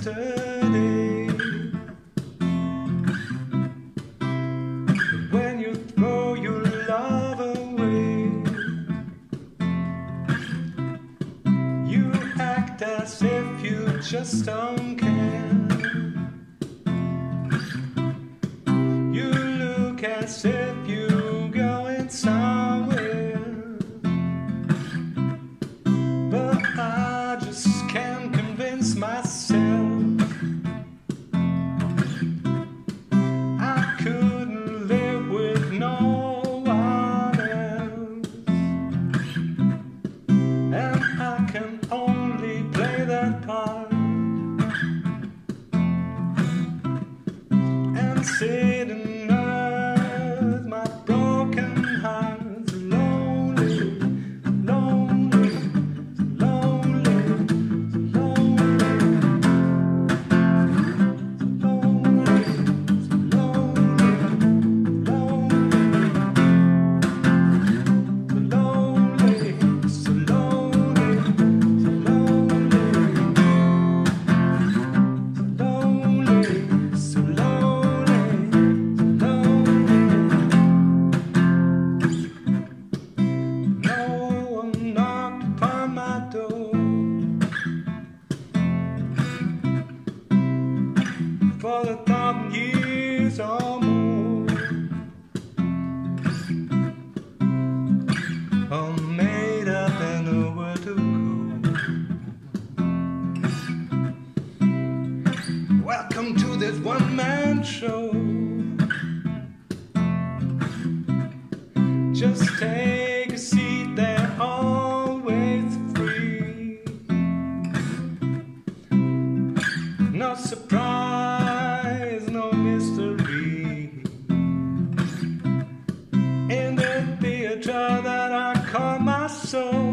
yesterday. When you throw your love away, you act as if you just don't care. You look as if você for a thousand years or more. I'm made up and nowhere to go. Welcome to this one man show. Just take. soul.